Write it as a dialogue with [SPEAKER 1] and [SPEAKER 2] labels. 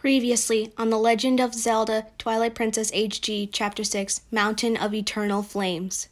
[SPEAKER 1] Previously on The Legend of Zelda Twilight Princess HG Chapter 6 Mountain of Eternal Flames.